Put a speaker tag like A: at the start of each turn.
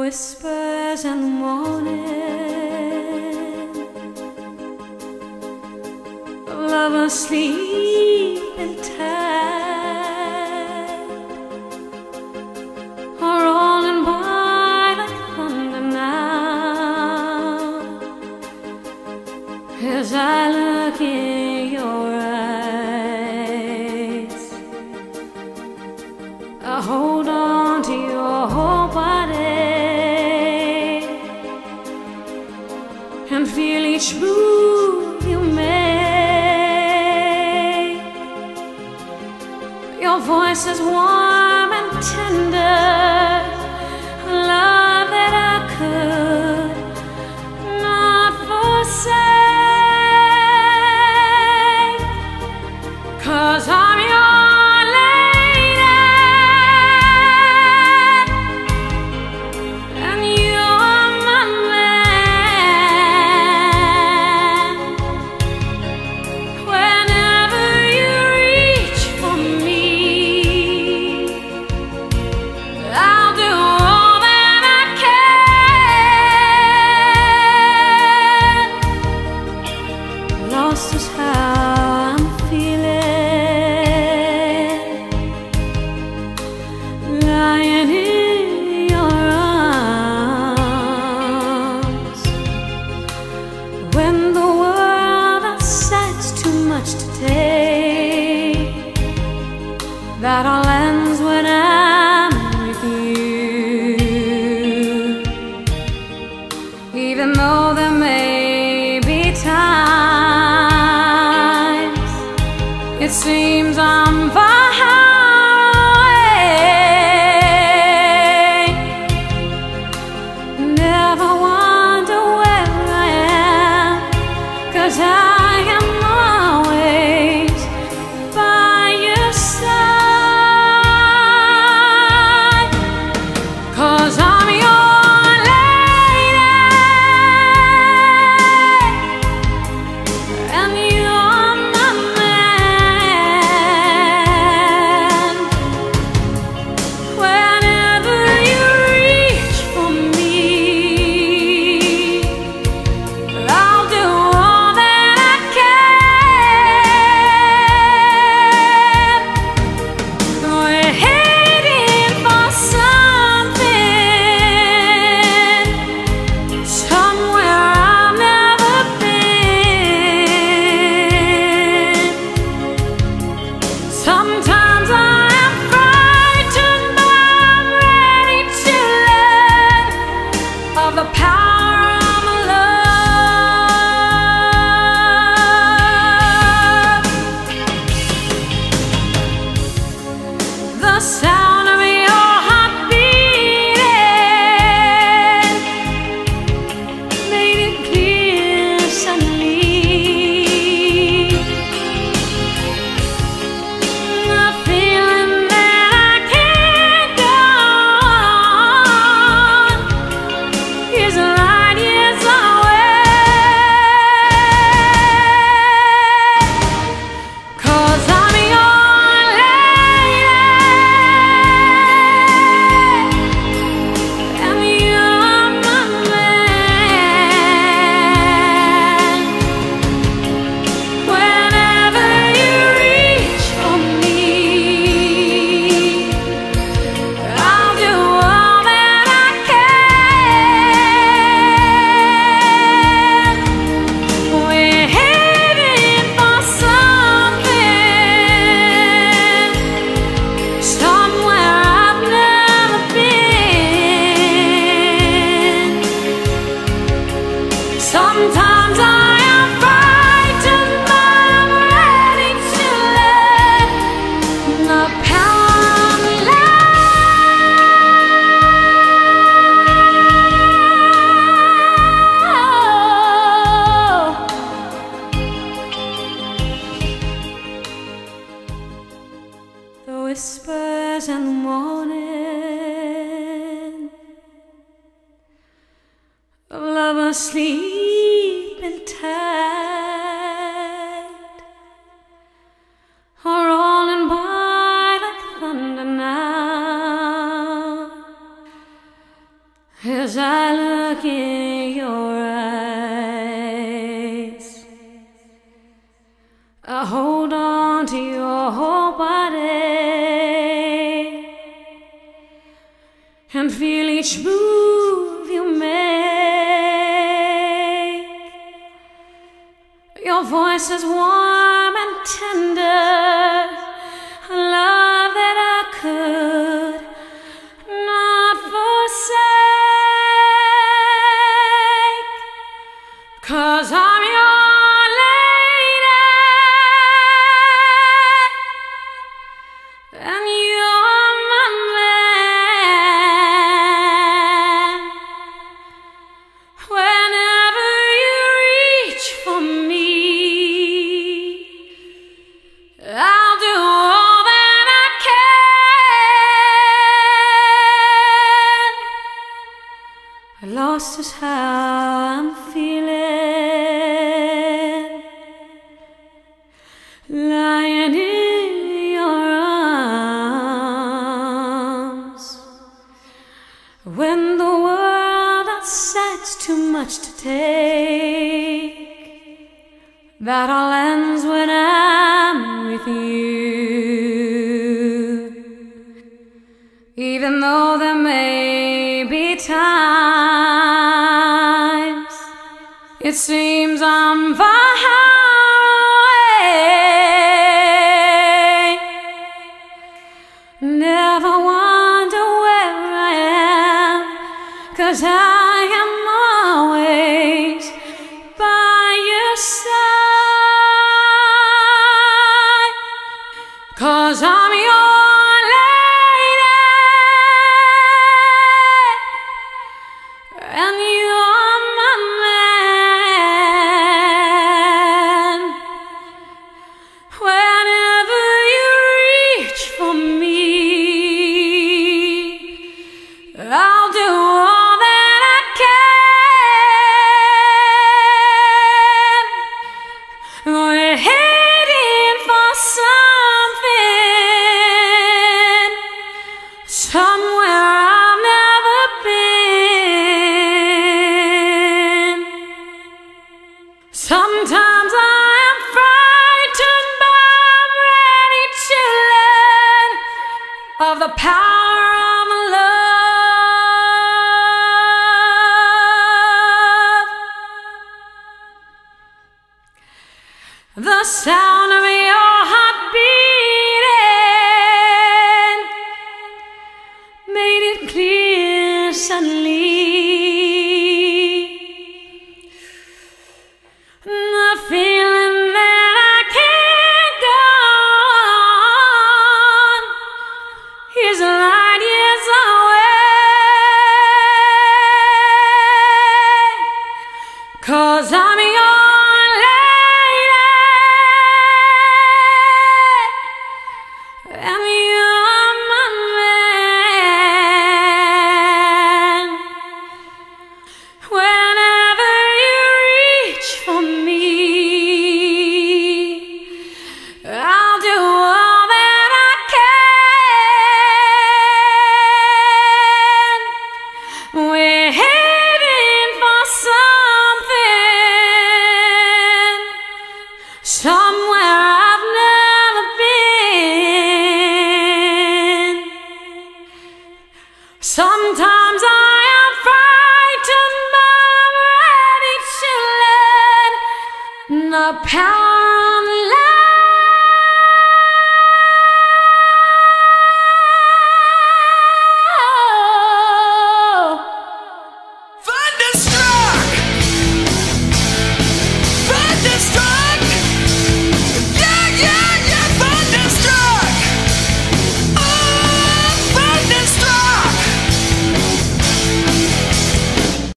A: whispers in the morning of lovers sleeping tight are rolling by like thunder now as I look in. True, move you make. Your voice is warm and tender, love that I could not. Cause I Even though there may be times. It seems I'm far away. Never wonder where I am Cause I gonna sleep in tight or rolling by like thunder now as I look in your eyes. I hold on to your whole body and feel each move. Is warm and tender, a love that I could Lost is how I'm feeling, lying in your arms. When the world outside's too much to take, that all ends when I'm with you. Even though there may be times it seems I'm far away. Never wonder where I am, cause I am always by your side. Cause I'm somewhere I've never been. Sometimes I am frightened, but I'm ready to of the power of love. The sound Sometimes I am frightened, I'm ready learn the power